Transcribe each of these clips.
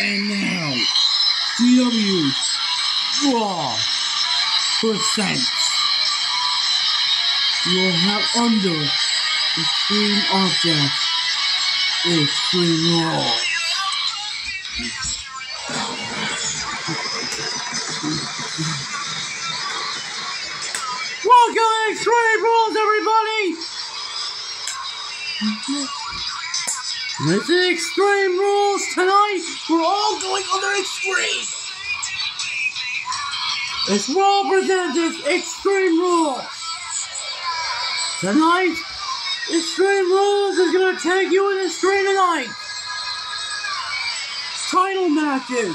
And now, CW Raw presents. You'll have under Extreme Object Extreme Raw. Welcome to Extreme Rules, everybody! This is Extreme Rules tonight. We're all going under Extreme. It's Raw presents Extreme Rules. Tonight, Extreme Rules is gonna take you in the Extreme tonight. Title matches.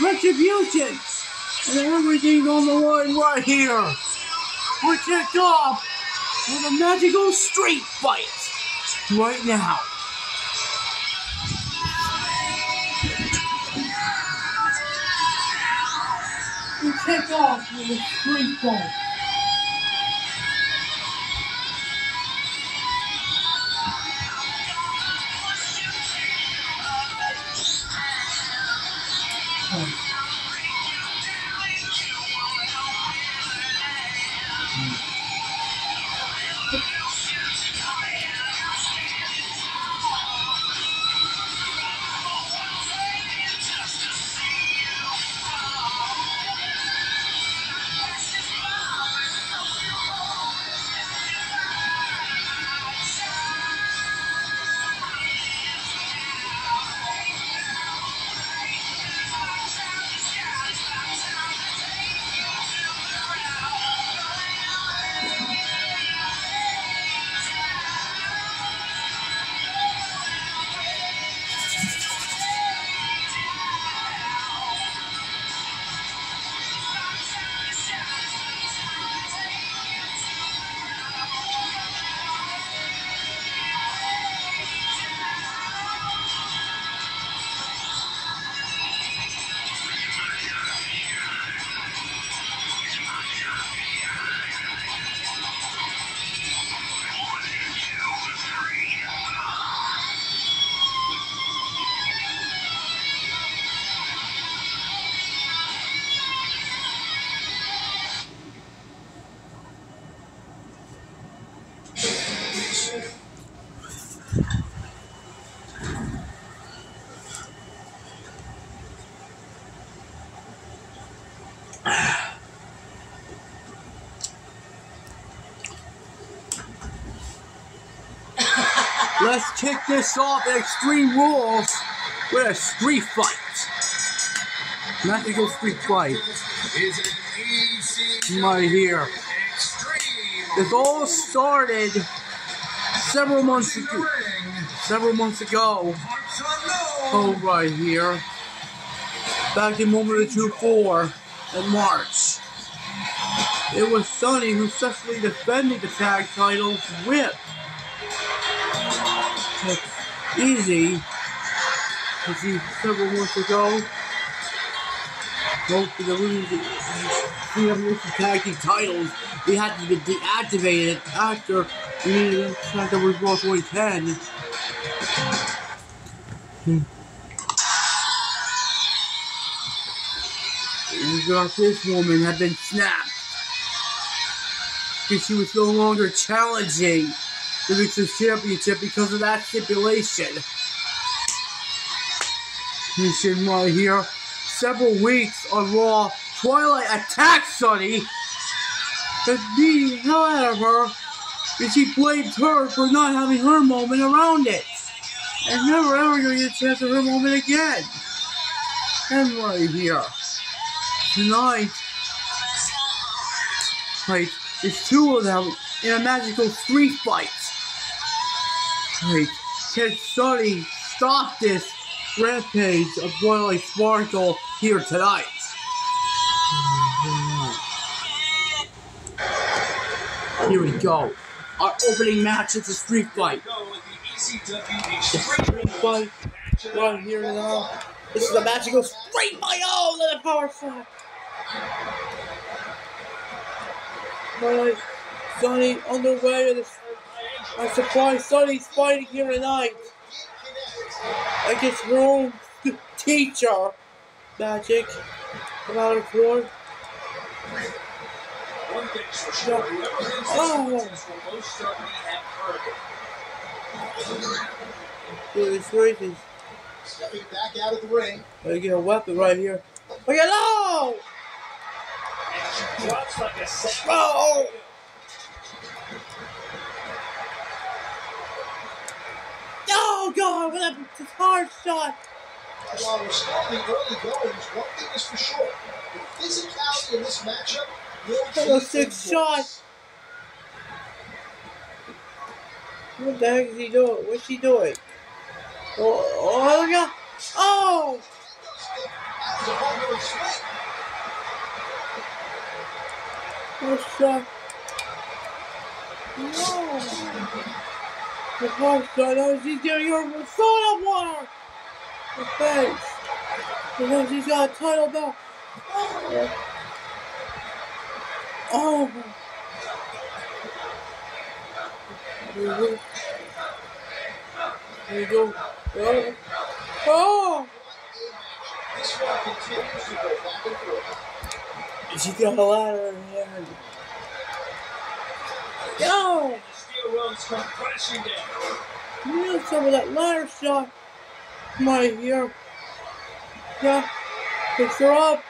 Retribution. And everything's on the line right here. We're kicked off with a magical street fight right now. We kick off with a street fight. Let's kick this off at Extreme Rules with a street fight. Not Magical street fight. is an easy Right here. This all started several months ago. Several months ago. Oh, right here. Back in Moment of 2-4 in March. It was Sunny who successfully defended the tag titles with easy. You see, several months ago, both of the CWC tag team titles, they had to be deactivated after we needed after we Raw 2010. And got this woman had been snapped. Because she was no longer challenging the Mixers Championship because of that stipulation. Mission right here. Several weeks on Raw, Twilight attacks Sunny out of her. And she blamed her for not having her moment around it. And never ever gonna get a chance of her moment again. And right here. Tonight, like, it's two of them in a magical street fight. Like, can Sunny stop this rampage of Twilight Sparkle here tonight? Here we go. Our opening match is a street fight. The street fight right here now. This is a magical straight fight. all at the power slap. Sunny on the way to the. I'm surprised Sunny's fighting here tonight. I guess Rome teacher. Magic. Without a cord. One thing's for sure, whoever wins this Oh. contest will most certainly have heard. Dude, it's racist. Stepping back out of the ring. I get a weapon right here. Look at! And she drops like a sack. Oh! Oh god, what a hard shot! While we're the early goings, one thing is for sure. The physicality in this matchup will was six shots. What the heck is he doing? What's he doing? Oh, oh out! Oh! That was a home run swing. What shot? No! The hard shot, that was he's getting your soda water! The face! Because he's got a title belt. Oh! There you go. There you go. Oh! Oh! She got a ladder in her hand. Yo! The steel rungs come crashing down. You need some of that ladder shot. Come on here. Yeah. Picks her up.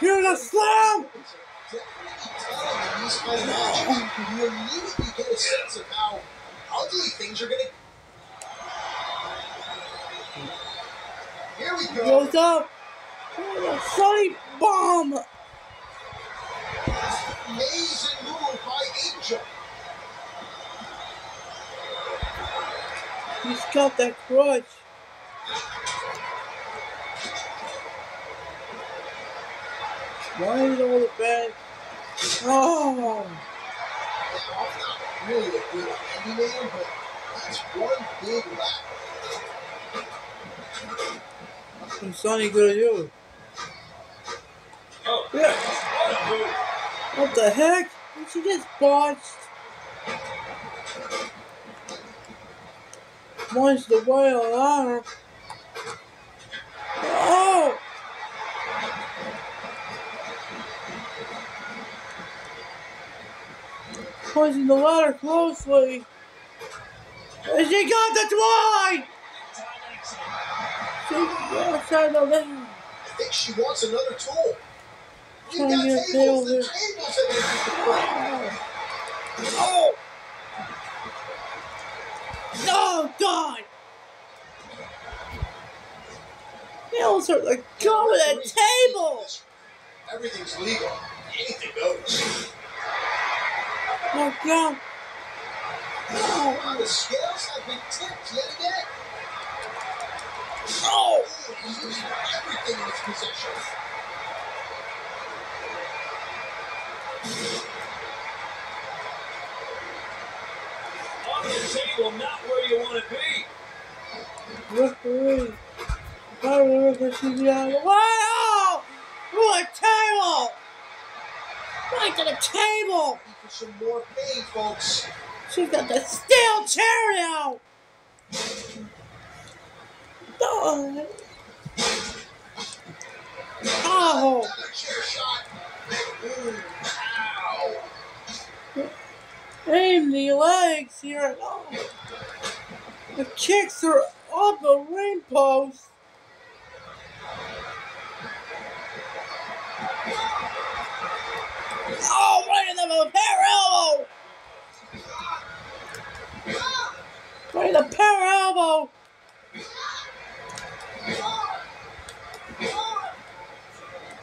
Here's a slam! Definitely telling in these kind of matches, you immediately get a sense of how ugly things are going to. Here we go. Goes up. Sunny bomb. Amazing move by Angel. He's got that crutch. Why is all the bad? Oh! Really a good handyman, but that's one big lap. What's Sunny gonna do? Oh, Yeah. What the heck? She just botched? Once the on her. Oh! Punching the ladder closely. And she got the twine! She got outside the ladder. I think she wants another tool. You got tables. The tables have been Oh! Oh God! Nails are like going at the table! Everything's legal. Anything goes. Oh God! Oh! Wow, the scales have been tipped yet again. Oh! He's using everything in his possession. On table, not where you want to be. Referee! I remember she's out of the! Oh! A table! Right to the table! For some more pain, folks. She's got the steel chair now! Oh! Oh! Another chair shot. Ooh, ow. Aim the legs here. Oh. The kicks are up the ring post. Oh, right in the power elbow. Right in the power elbow.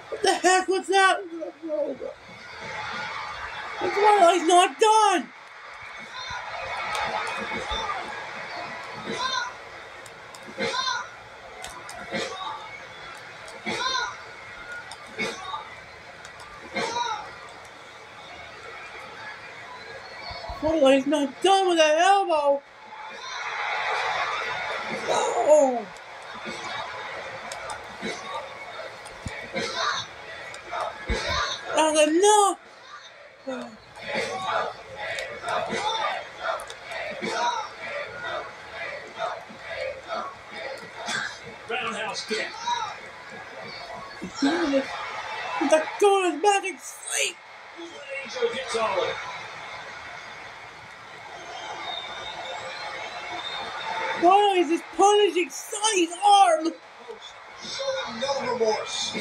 What the heck was that? It's why he's not done. Well, he's not done with that elbow. Oh. That's enough. Roundhouse kick. The is back in sleep. Angel gets all it. Why is this punishing Sunny's arm? Showing no remorse.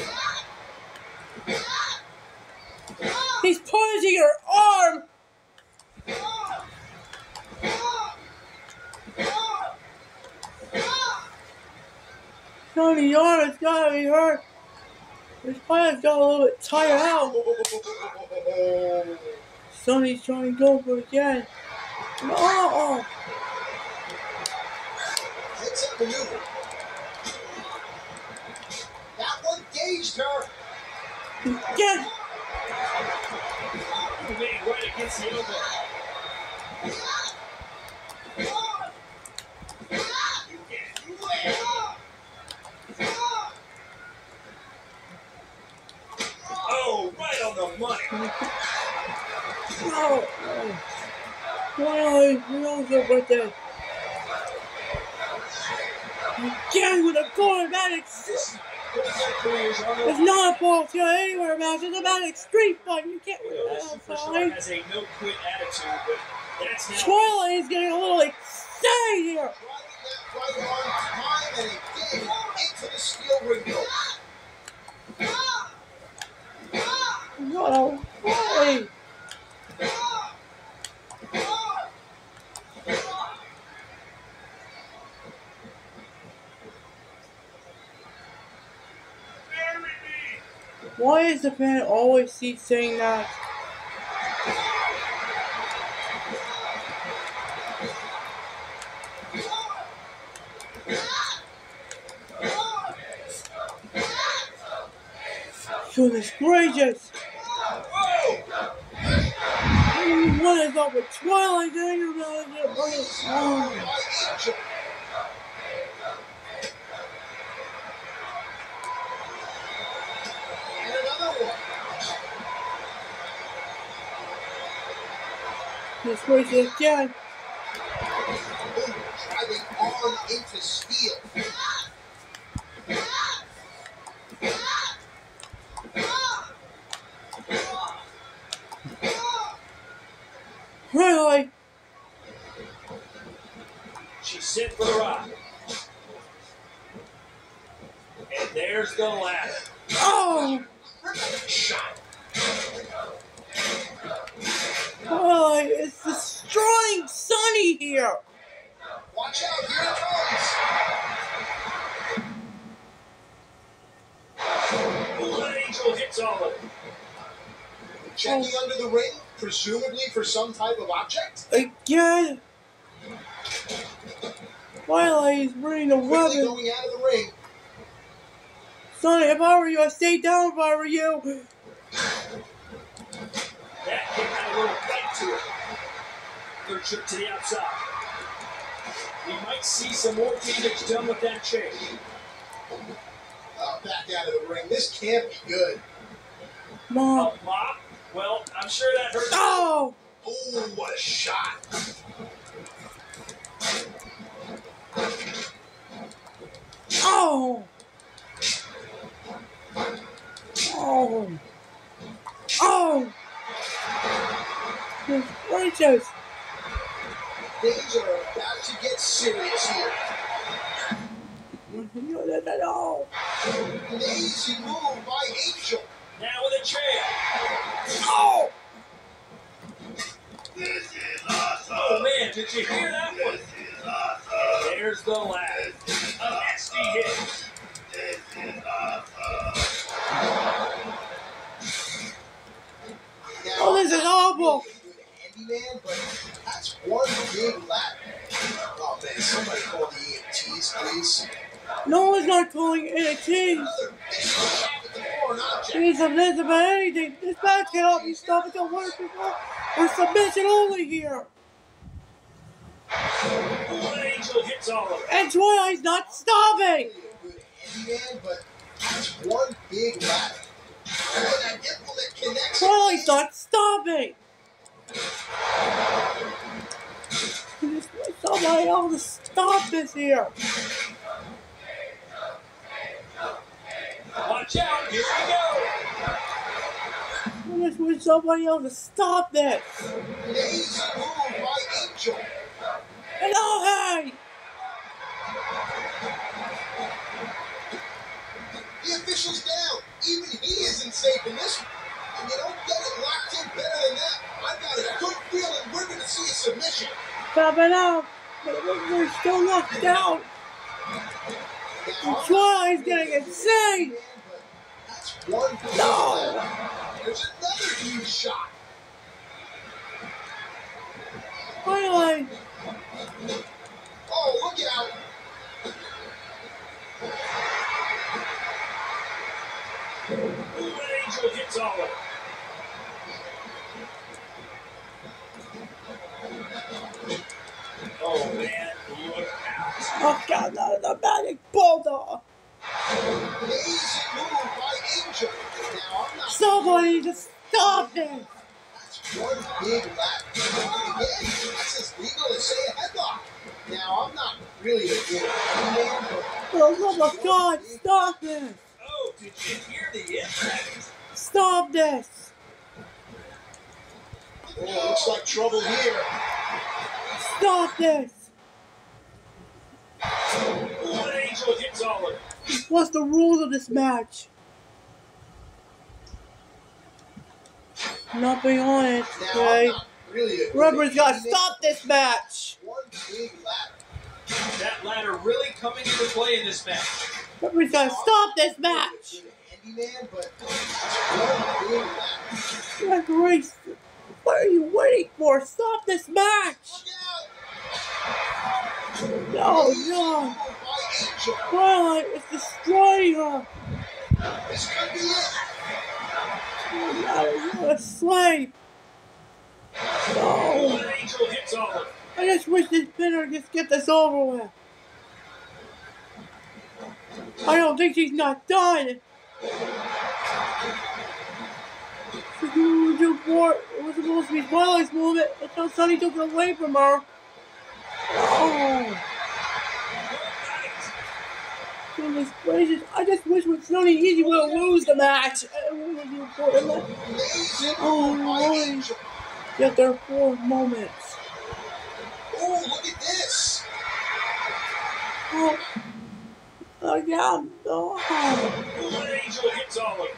He's punishing her arm. Sunny's arm has gotta be hurt. His hand's got a little bit tired out. Sunny's trying to go for it again. Oh, Heads up maneuver. That one gauged her. again. Made right against the elbow. You get, you win. Oh, right on the money. Oh, Why? We don't get what that. Again with a quarterback It's not a ball to anywhere match. It's about a street fight. You can't You win know, that outside. has a no quit attitude, but that's now. Twilight is getting a little excited here. Driving that right arm time and into the steel ring post. What a fight. Bury me. Why is the fan always keep saying that? Goodness gracious! What is up with Twilight Angel. And another one. This gracious again. Boom, driving arm into steel. Twilight! She's set for the rock. And there's the ladder. Oh! Crippling shot. Twilight is destroying Sunny here! Watch out, here it comes. Blood Angel hits all of it. Checking under the ring, presumably for some type of object. Again! Twilight is bringing the Quickly weapon. going out of the ring. Sunny, if I were you, I'd stay down if I were you. That kick had a little bite to it. Third trip to the outside. We might see some more damage done with that chain. Uh, back out of the ring. This can't be good. Mom. A mop? Well, I'm sure that hurt. Oh! Oh, what a shot. Oh! Oh! Oh! Gracious! Things are about to get serious here. No, no, no, no. Amazing move by Angel. Now with a chair. Oh! Did you hear that one? There's the ladder. A nasty hit. Oh, this is but that's one big ladder. Oh man, somebody call the EMTs, please. No one's not calling it a this about anything. This match cannot be stopped until one people or submission only here. Blood Angel hits all of it. And Twilight's not stopping. Really a good handyman, but that's one big ladder. That implement connects. Twilight's not stopping. Somebody else to stop this here. Watch Watch out. Here we go. I just wish somebody else to stop this. Amazing move by Angel. Hello, hey! The official's down. Even he isn't safe in this one. And you don't get it locked in better than that. I've got a good feeling we're going to see a submission. Stop it out! We're still locked down. Getting insane! That's one big No. There's another huge shot. Twilight! Oh, look out. Angel hits Oliver. Oh man, look out. Oh god, no, the magic bulldog! Amazing move by Angel. Now, I'm not. Somebody just stop this! That's one big left. And again, that's as legal as say a headlock. Now, I'm not really a big man, but For the love of God, stop this! Oh, did you hear the impact? Stop this! oh, looks like trouble here. Stop this! Ooh, an angel hits What's the rules of this match? Not being honest, okay? Really Rubber's gotta stop this match! One big left. That ladder really coming into play in this match. Rubber's gotta stop this match! Handyman, but big left. Referee, what are you waiting for? Stop this match! No, no! move by Angel. Twilight is destroying her! This could be it. Oh, you're a slave! No! an angel hits Oliver. I just wish this would just get this over with. I don't think she's not done. She was too far. It was supposed to be Twilight's moment until Sunny took it away from her. Oh, goodness gracious. I just wish with Sunny Easy would have lose the match. Uh, it would have been important. Amazing Oh, Lord. Angel. Get their four moments. Oh, look at this. Oh, oh yeah, no. Ooh, an angel hits Oliver.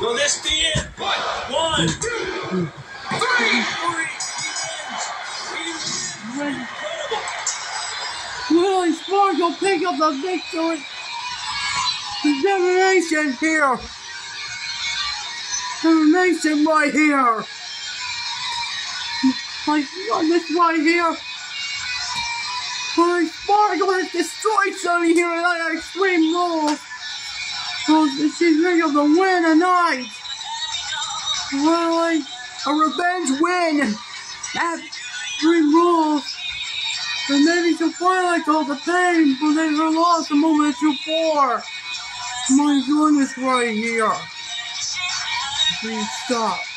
Will this be it? One, two, three, three. He wins. He wins. Incredible. Willie Spark will pick up the victory. Determination here. Determination right here. Like this right here. Sparkle has destroyed Sunny here in that extreme rules. So she's ready to win tonight. Really, a revenge win at Extreme Rules. And maybe she'll finally all the pain when they were lost a moment before. My goodness, right here. Please stop.